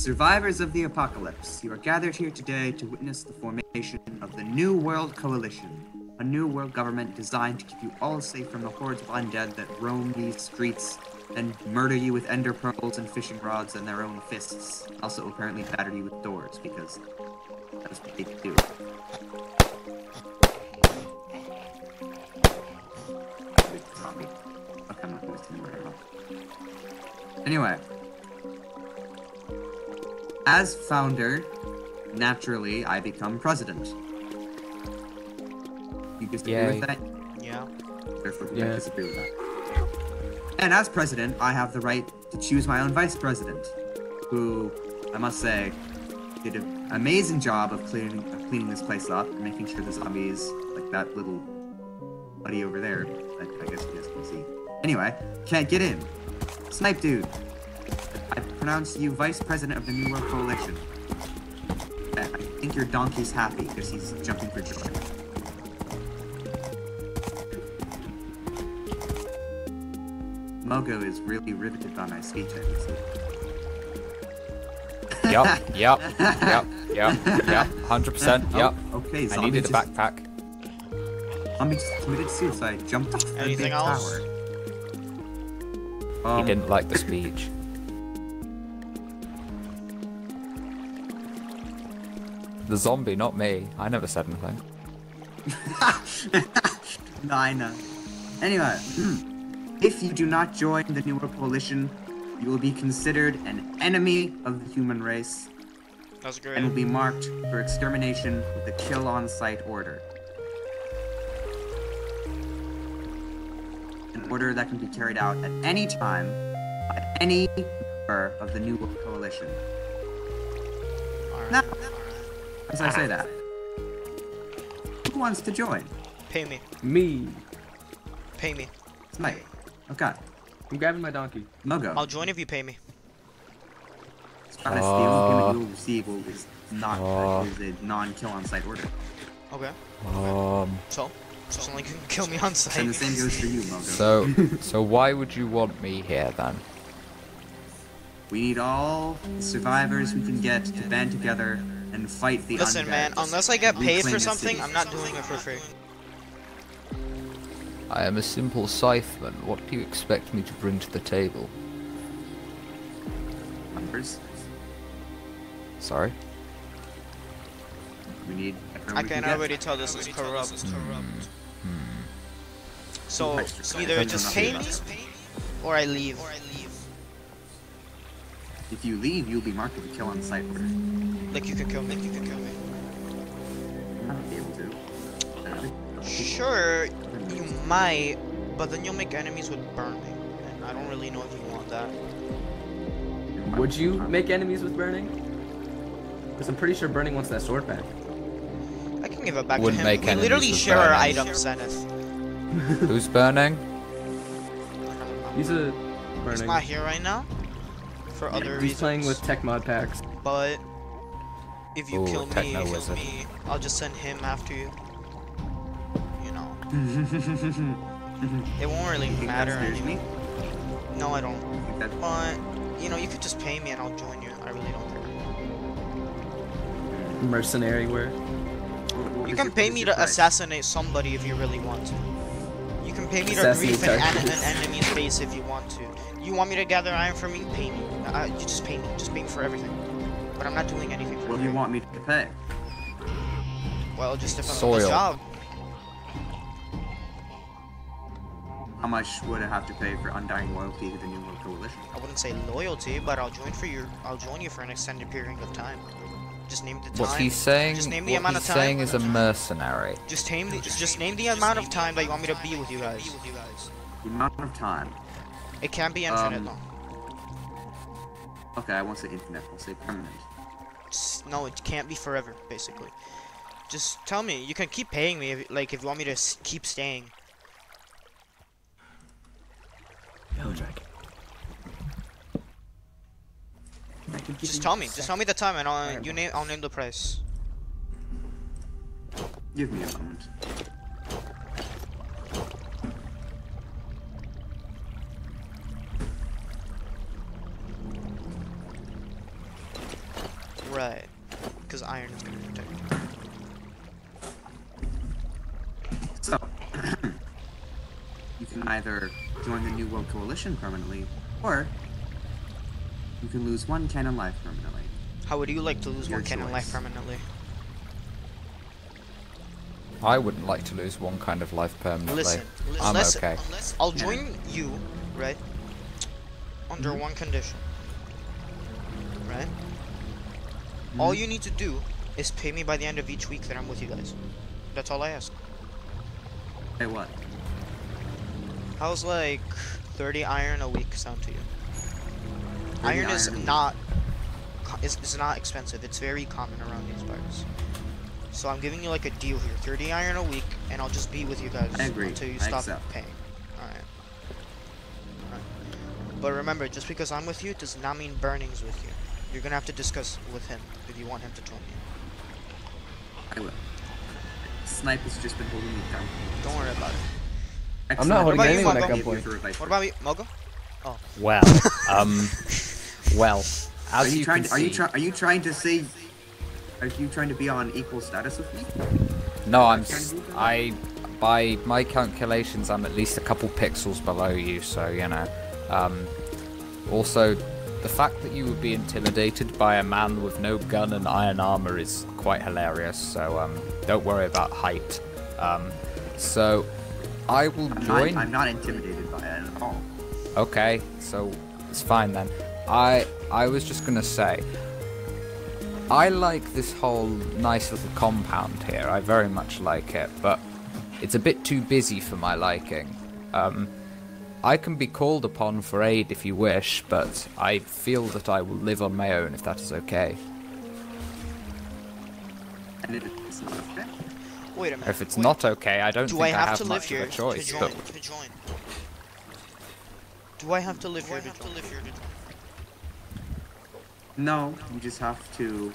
Survivors of the apocalypse, you are gathered here today to witness the formation of the New World Coalition, a new world government designed to keep you all safe from the hordes of undead that roam these streets and murder you with ender pearls and fishing rods and their own fists. Also, apparently, batter you with doors because that's what they do. Anyway, as founder, naturally, I become president. You disagree Yay. with that? Yeah. Therefore, you Yeah. disagree with that. And as president, I have the right to choose my own vice president, who, I must say, did an amazing job of cleaning of cleaning this place up and making sure the zombies, like that little buddy over there, I, I guess you guys can see. Anyway, can't get in. Snipe dude. I pronounce you vice president of the New World Coalition. I, I think your donkey's happy because he's jumping for joy. Mogo is really riveted by my speech, I can see. Yep, yep, yep, yep, yep. Hundred percent. Yep. Oh, okay, I zombie needed a backpack. Zombie just committed suicide, jumped off the big Anything else? tower. He Um, didn't like the speech. The zombie, not me. I never said anything. no, I know. Anyway, if you do not join the New World Coalition, you will be considered an enemy of the human race That's great. and will be marked for extermination with the kill on sight order. An order that can be carried out at any time by any member of the New World Coalition. Alright. Now, as I say that, who wants to join? Pay me. Me. Pay me. Smite. Okay. I'm grabbing my donkey. Mogo. I'll join if you pay me. That's the only payment you will receive will is not Oh. is a non-kill on sight order. Okay. Um. So? So it's not can kill me on sight. And the same goes for you, Mogo. So, so why would you want me here then? we need all the survivors we can get to band together and fight the Listen, undead. man, unless I get paid for something. I'm not doing it for free. I am a simple scytheman. What do you expect me to bring to the table? Numbers. Sorry. We need. everyone I we can get. already tell this is corrupt. Hmm, hmm. So, Extra either credit. just pay me, or I leave. If you leave, you'll be marked with a kill on sight order. Like you could kill me, you could kill me. I won't be able to. Sure, you might, but then you'll make enemies with burning. And I don't really know if you want that. Would you make enemies with burning? Because I'm pretty sure burning wants that sword back. I can give it back Wouldn't to him. make we enemies literally with share our burning. items, Zenith. Who's burning? He's a burning. He's burning. not here right now. For other He's reasons. playing with tech mod packs. But if you Ooh, kill me, techno kill wizard. me, I'll just send him after you. You know, it won't really you matter that scares me? anyway. No, I don't. You But you know, you could just pay me and I'll join you. I really don't care. Mercenary wear. what- what You can pay me to price? assassinate somebody if you really want to. You can pay me to grief an, an, targets. an enemy's face if you want to. You want me to gather iron for me? Pay me. Uh, you just pay me. Just pay me for everything. But I'm not doing anything for What do you want me to pay? Well, just if I'm Soil. the job. How much would I have to pay for undying loyalty to the New World Coalition? I wouldn't say loyalty, but I'll join for your. I'll join you for an extended period of time. Just name the time. What he's saying, Just name the what amount he's of time. saying is a mercenary. Just name the. Just name the amount of time that you want me to be with you guys. The amount of time. It can't be infinite Um, though. Okay, I won't say infinite. I'll say permanent. Just- no, it can't be forever, basically. Just tell me. You can keep paying me, if, like if you want me to s- keep staying. Yellow dragon. I can give Just tell me. a Just tell me the time, and I'll you name. I'll name the price. Give me a moment. Right. Because iron is gonna protect you. So, you can either join the New World Coalition permanently, or you can lose one canon life permanently. How would you like to lose Your one canon life permanently? I wouldn't like to lose one kind of life permanently. Listen, listen, I'm listen. okay. I'll Yeah. join you, right? Under Mhm. one condition. Right? All Mhm. you need to do is pay me by the end of each week that I'm with you guys. That's all I ask. Hey, what? How's like 30 iron a week sound to you? 30 Iron is iron not is, is not expensive. It's very common around these parts. So I'm giving you like a deal here. 30 iron a week and I'll just be with you guys until you stop paying. Alright. Alright. But remember, just because I'm with you does not mean Burning's with you. You're gonna have to discuss with him if you want him to join you. I will. Snipe has just been holding me down. Don't worry about it. I'm not holding What about you, anyone at gunpoint. What about you, Mogo? Oh. Well, um, well, Are you, you, trying? can To, are you see, trying? Are you trying to say? Are you trying to be on equal status with me? No, I'm. Can s- you do that? I, by my calculations, I'm at least a couple pixels below you. So you know. Um, also, the fact that you would be intimidated by a man with no gun and iron armor is quite hilarious. So um, don't worry about height. Um, so I will I'm join. not, I'm not intimidated by it at all. Okay, so it's fine then. I I was just gonna say, I like this whole nice little compound here. I very much like it, but it's a bit too busy for my liking. Um, I can be called upon for aid if you wish, but I feel that I will live on my own if that is okay. And it, it's not okay. Wait a minute. If it's wait. not okay, I don't Do think I have, have to live much here of a choice. to join? but To join. Do I have to live here to join? live here to join? No, you just have to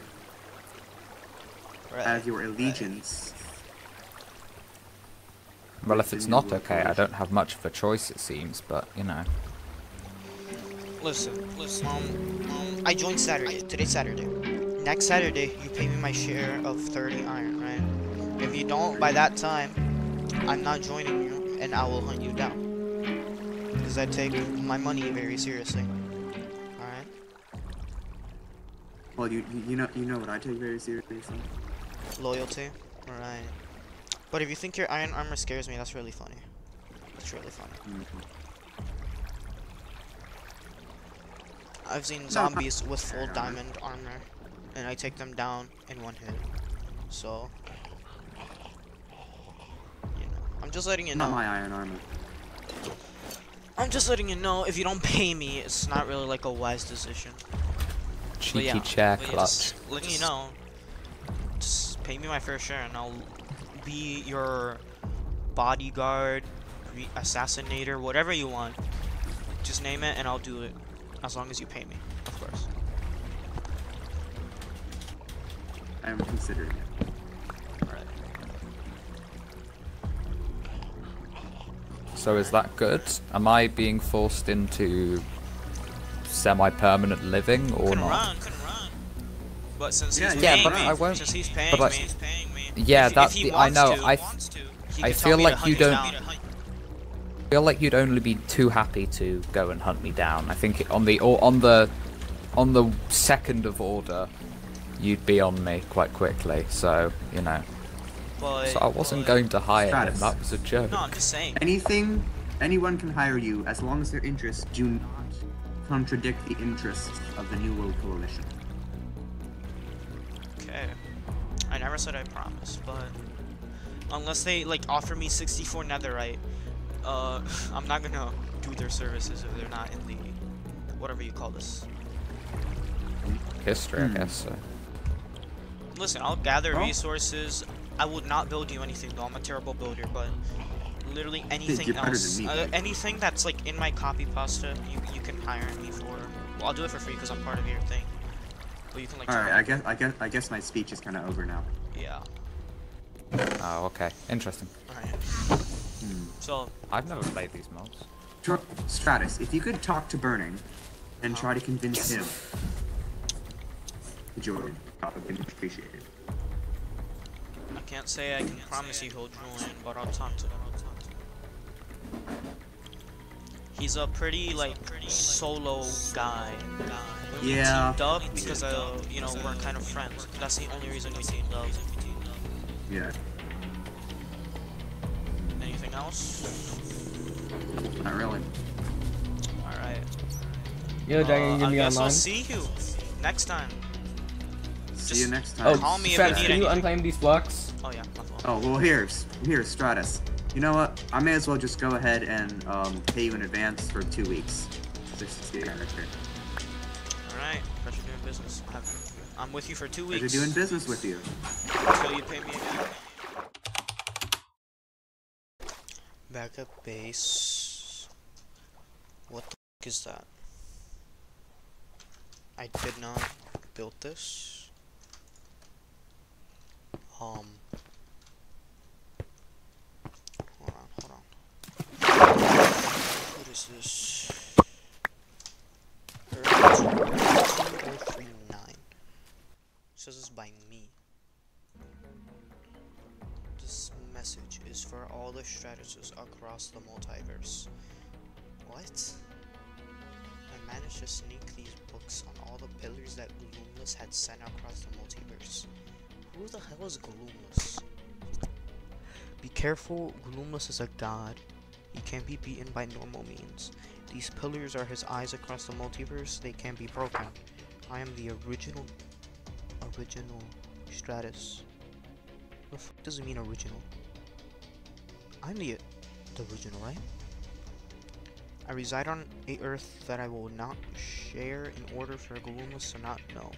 Right. have your allegiance. Well, if it's not okay, I don't have much of a choice. It seems, but you know. Listen, listen. Um, um, I joined Saturday. Today's Saturday. Next Saturday, you pay me my share of 30 iron, right? If you don't by that time, I'm not joining you, and I will hunt you down. Because I take my money very seriously. Alright? Well, you you you know you know what I take very seriously. Loyalty. Alright. But if you think your iron armor scares me, that's really funny. That's really funny. Mhm. I've seen zombies with full diamond armor, and I take them down in one hit. So, you know, I'm just letting you know. Not know. my iron armor. I'm just letting you know. If you don't pay me, it's not really like a wise decision. But Cheeky yeah, chair but yeah, clutch. just letting you know. Just pay me my fair share, and I'll be your bodyguard, re- assassinator, whatever you want. Just name it, and I'll do it, as long as you pay me, of course. I am considering it. Alright. So is that good? Am I being forced into semi-permanent living or couldn't not? run, couldn't run. But since Yeah, he's yeah, paying but me, I won't- since he's paying but I- me, he's paying me. Yeah, if, that if the- I know, To, I- he I feel like you don't- I feel like you'd only be too happy to go and hunt me down. I think on the or on the on the second of order, you'd be on me quite quickly. So you know. But, So I wasn't but- going to hire him. That was a joke. No, I'm just saying. Anything, anyone can hire you as long as their interests do not contradict the interests of the New World Coalition. Never said I promised, but unless they like offer me 64 netherite, uh, I'm not gonna do their services if they're not in the whatever you call this. History, Hmm. I guess. So. Listen, I'll gather Well- resources. I would not build you anything though. I'm a terrible builder, but literally anything you're better than else, me, uh, anything that's like in my copy pasta, you you can hire me for. Well, I'll do it for free because I'm part of your thing. But you can like. All right, I guess, I guess, I guess my speech is kind of over now. Yeah. Oh, okay. Interesting. Alright. Hmm. So I've never played these mods. Tr- Stratus, if you could talk to Burning and try to convince him Jordan, join. That would be much appreciated. I can't say I can promise you he'll join, but I'll talk to him. I'll talk to him. He's a pretty like solo guy. We Yeah. teamed up because uh, you know we're kind of friends. That's the only reason we teamed up. Yeah. Anything else? Not really. All right. Yo, Jack, Uh, you give I me guess online? I'll see you next time. See you Just- next Oh, time. Call me if Stratus, you need can you unclaim these blocks? Oh yeah. Oh well, here's here's Stratus. You know what? I may as well just go ahead and um, pay you in advance for two weeks. Just to see you business. Have- I'm with you for two weeks. doing business with you. Until you pay me again. Backup base. What the f is that? I did not build this. Um. Hold on, hold on. What is this? Earth 2039. This by me. This message is for all the strategists across the multiverse. What? I managed to sneak these books on all the pillars that Gloomless had sent across the multiverse. Who the hell is Gloomless? Be careful, Gloomless is a god. He can't be beaten by normal means. These pillars are his eyes across the multiverse, they can't be broken. I am the original original Stratus. The fuck does it mean original? I'm the the original, right? I reside on a Earth that I will not share in order for Gloomless to not know.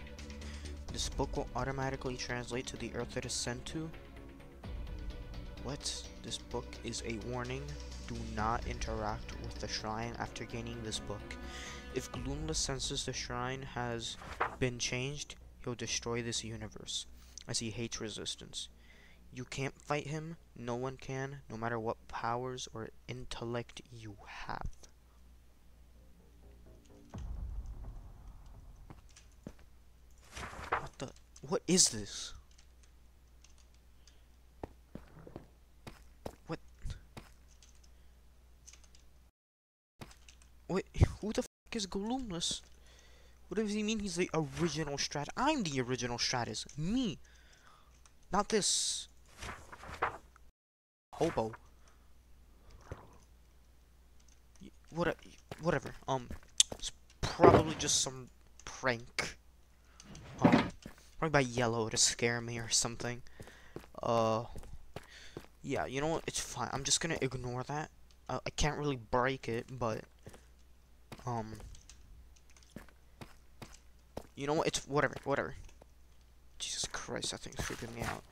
This book will automatically translate to the Earth it is sent to. What? This book is a warning. Do not interact with the shrine after gaining this book. If Gloomless senses the shrine has been changed, he'll destroy this universe, as he hates resistance. You can't fight him, no one can, no matter what powers or intellect you have. What the? What is this? What? Wait, who the f is Gloomless? What does he mean he's the original Strat? I'm the original Stratus. Me. Not this. Hobo. What? Whatever. Um, it's probably just some prank. Um, probably by Yellow to scare me or something. Uh, yeah. You know what? It's fine. I'm just gonna ignore that. Uh, I can't really break it, but um. You know what? It's whatever, whatever. Jesus Christ, that thing's freaking me out.